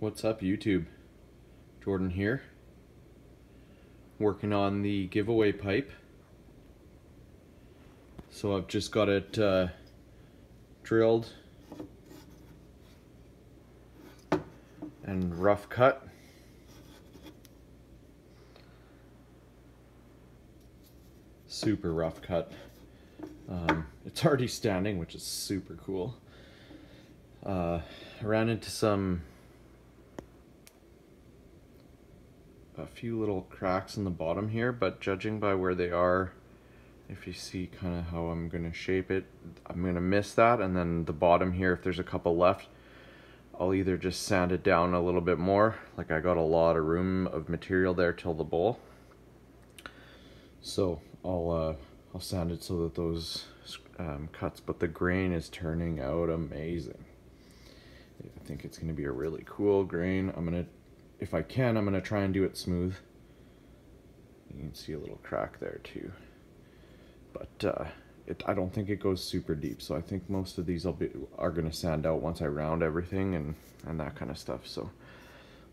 What's up YouTube? Jordan here. Working on the giveaway pipe. So I've just got it uh, drilled and rough cut. Super rough cut. Um, it's already standing, which is super cool. Uh, I ran into some a few little cracks in the bottom here, but judging by where they are, if you see kind of how I'm going to shape it, I'm going to miss that. And then the bottom here, if there's a couple left, I'll either just sand it down a little bit more. Like I got a lot of room of material there till the bowl. So I'll, uh, I'll sand it so that those um, cuts, but the grain is turning out amazing. I think it's going to be a really cool grain. I'm going to if I can, I'm going to try and do it smooth. You can see a little crack there too. But uh, it, I don't think it goes super deep, so I think most of these will be, are going to sand out once I round everything and, and that kind of stuff. So we'll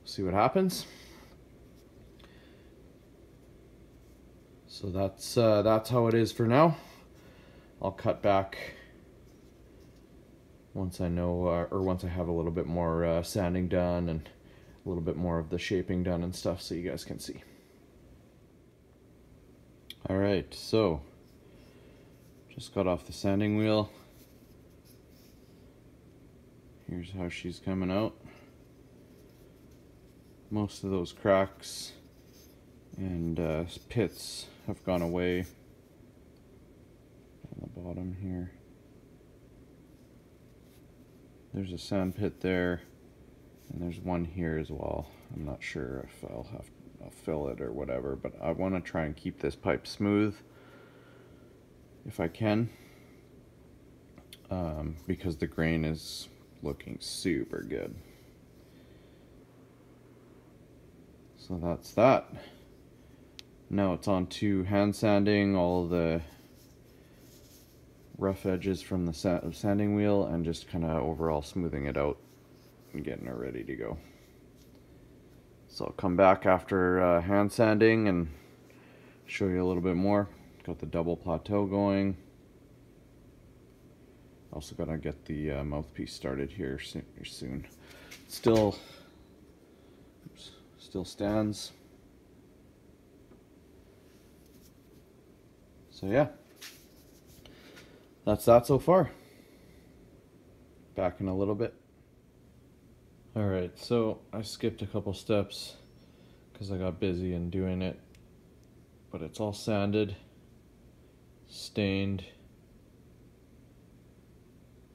see what happens. So that's, uh, that's how it is for now. I'll cut back once I know, uh, or once I have a little bit more uh, sanding done and a little bit more of the shaping done and stuff so you guys can see. All right, so just got off the sanding wheel. Here's how she's coming out. Most of those cracks and uh, pits have gone away on the bottom here. There's a sand pit there. And there's one here as well. I'm not sure if I'll have I'll fill it or whatever, but I want to try and keep this pipe smooth if I can. Um, because the grain is looking super good. So that's that. Now it's on to hand sanding all the rough edges from the sanding wheel and just kind of overall smoothing it out and getting her ready to go. So I'll come back after uh, hand sanding and show you a little bit more. Got the double plateau going. Also gotta get the uh, mouthpiece started here soon. Still, oops, still stands. So yeah, that's that so far. Back in a little bit. Alright, so I skipped a couple steps because I got busy in doing it. But it's all sanded, stained.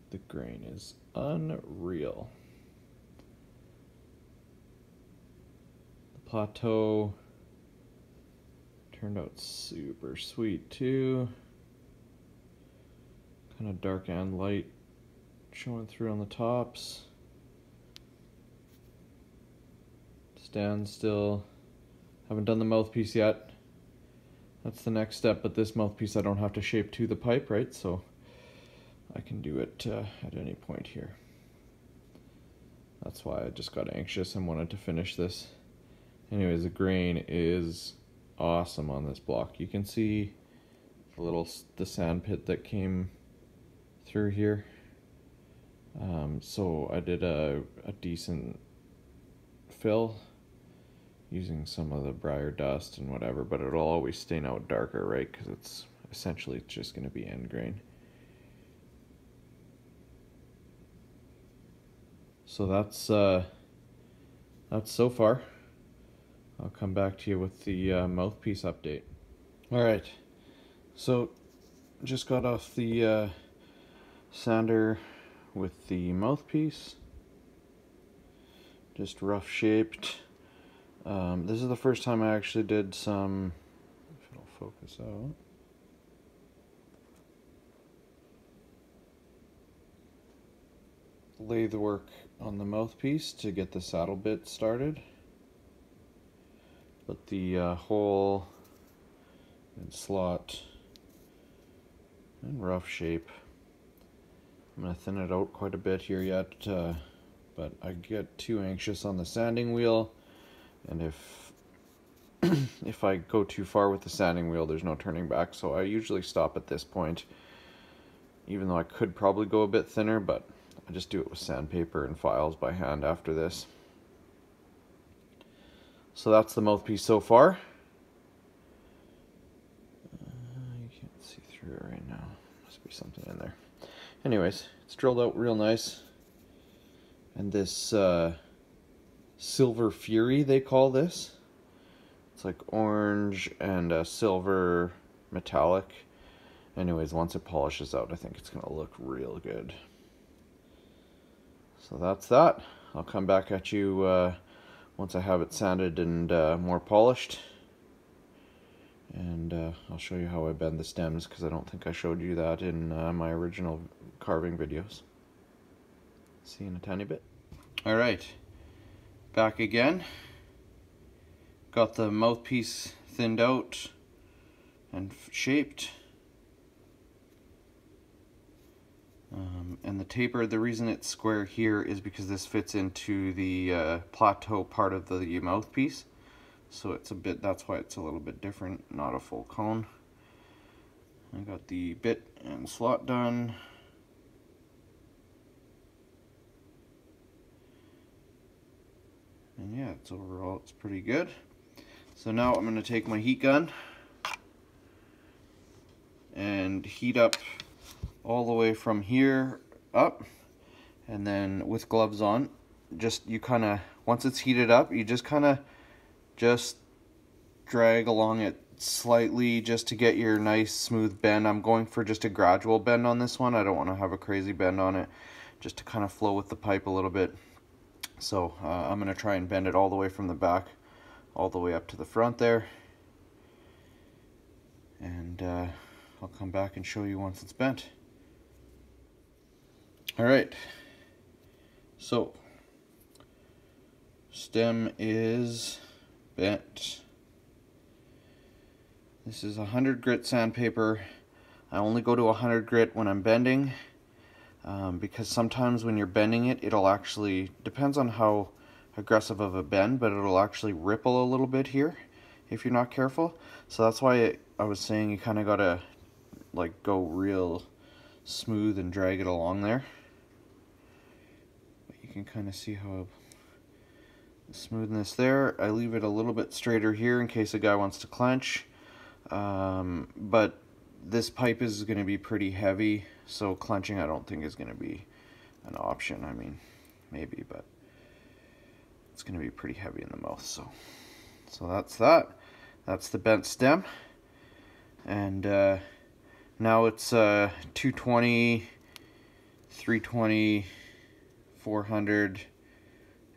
The grain is unreal. The plateau turned out super sweet too. Kind of dark and light showing through on the tops. Stand still. Haven't done the mouthpiece yet. That's the next step, but this mouthpiece I don't have to shape to the pipe, right? So I can do it uh, at any point here. That's why I just got anxious and wanted to finish this. Anyways, the grain is awesome on this block. You can see the little the sand pit that came through here. Um, so I did a, a decent fill using some of the briar dust and whatever, but it'll always stain out darker, right? Because it's essentially just going to be end grain. So that's uh, that's so far. I'll come back to you with the uh, mouthpiece update. All right, so just got off the uh, sander with the mouthpiece. Just rough shaped. Um, this is the first time I actually did some, if it'll focus out. Lathe work on the mouthpiece to get the saddle bit started. Put the uh, hole and slot in rough shape. I'm going to thin it out quite a bit here yet, uh, but I get too anxious on the sanding wheel, and if if I go too far with the sanding wheel, there's no turning back, so I usually stop at this point, even though I could probably go a bit thinner, but I just do it with sandpaper and files by hand after this. So that's the mouthpiece so far. Uh, you can't see through it right now. Must be something in there. Anyways, it's drilled out real nice. And this uh, Silver Fury, they call this. It's like orange and a silver metallic. Anyways, once it polishes out, I think it's going to look real good. So that's that. I'll come back at you uh, once I have it sanded and uh, more polished. And uh, I'll show you how I bend the stems because I don't think I showed you that in uh, my original carving videos. See you in a tiny bit. Alright, back again. Got the mouthpiece thinned out and shaped. Um, and the taper, the reason it's square here is because this fits into the uh, plateau part of the mouthpiece. So it's a bit, that's why it's a little bit different, not a full cone. I got the bit and slot done. And yeah, it's overall, it's pretty good. So now I'm going to take my heat gun and heat up all the way from here up. And then with gloves on just you kind of once it's heated up you just kind of just drag along it slightly just to get your nice smooth bend. I'm going for just a gradual bend on this one. I don't want to have a crazy bend on it just to kind of flow with the pipe a little bit so uh, I'm gonna try and bend it all the way from the back all the way up to the front there. And uh, I'll come back and show you once it's bent. All right, so stem is bent. This is 100 grit sandpaper. I only go to 100 grit when I'm bending um, because sometimes when you're bending it, it'll actually, depends on how aggressive of a bend, but it'll actually ripple a little bit here if you're not careful. So that's why I was saying you kind of got to like go real smooth and drag it along there. But you can kind of see how smoothness there. I leave it a little bit straighter here in case a guy wants to clench. Um, but this pipe is going to be pretty heavy, so clenching I don't think is going to be an option. I mean, maybe, but it's going to be pretty heavy in the mouth. So, so that's that. That's the bent stem. And uh, now it's uh, 220, 320, 400,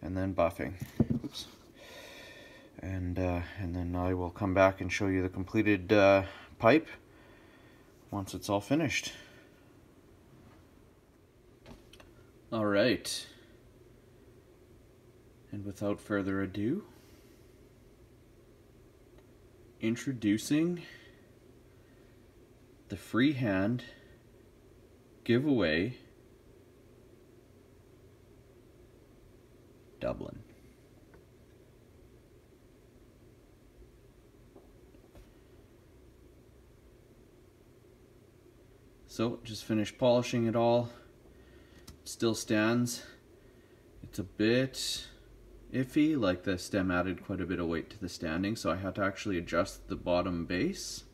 and then buffing. Oops. And, uh, and then I will come back and show you the completed uh, pipe once it's all finished. All right. And without further ado, introducing the freehand giveaway Dublin. So just finished polishing it all. Still stands. It's a bit iffy, like the stem added quite a bit of weight to the standing, so I had to actually adjust the bottom base.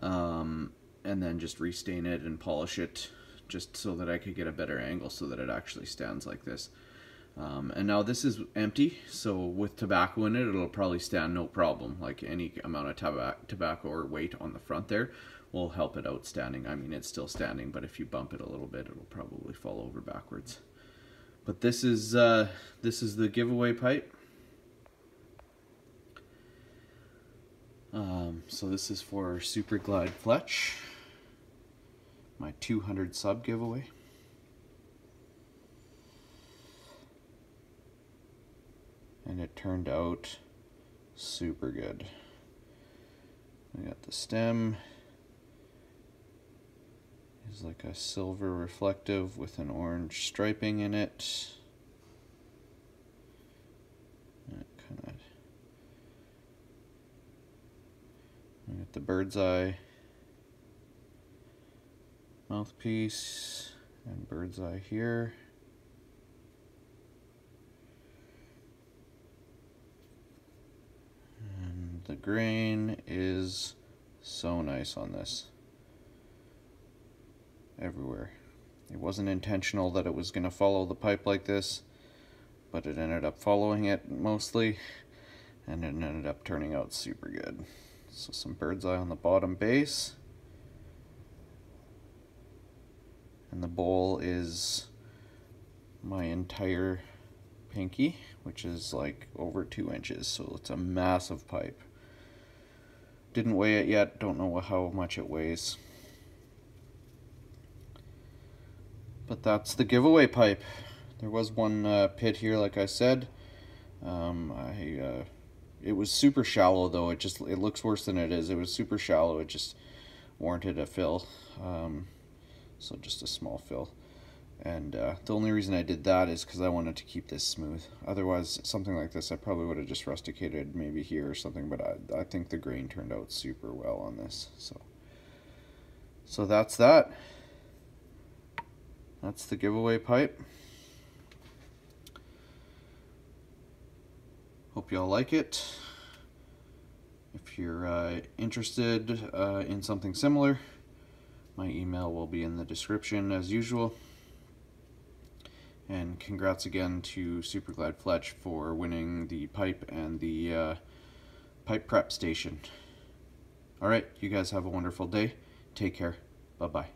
Um, and then just restain it and polish it just so that I could get a better angle so that it actually stands like this. Um, and now this is empty, so with tobacco in it, it'll probably stand no problem. Like any amount of tobacco, tobacco or weight on the front there will help it out standing. I mean, it's still standing, but if you bump it a little bit, it'll probably fall over backwards. But this is uh, this is the giveaway pipe. Um, so this is for Super Glide Fletch, my 200 sub giveaway. And it turned out super good. I got the stem There's like a silver reflective with an orange striping in it. kind of we got the bird's eye mouthpiece and bird's eye here. And the grain is so nice on this. Everywhere. It wasn't intentional that it was going to follow the pipe like this, but it ended up following it mostly, and it ended up turning out super good. So some bird's eye on the bottom base. And the bowl is my entire pinky, which is like over two inches, so it's a massive pipe. Didn't weigh it yet, don't know how much it weighs. But that's the giveaway pipe. There was one uh, pit here, like I said. Um, I uh, it was super shallow though. It just it looks worse than it is. It was super shallow. It just warranted a fill. Um, so just a small fill. And uh, the only reason I did that is because I wanted to keep this smooth. Otherwise, something like this, I probably would have just rusticated maybe here or something. But I, I think the grain turned out super well on this. So, so that's that. That's the giveaway pipe. Hope y'all like it. If you're uh, interested uh, in something similar, my email will be in the description as usual. And congrats again to Super Glide Fletch for winning the pipe and the uh, pipe prep station. Alright, you guys have a wonderful day. Take care. Bye-bye.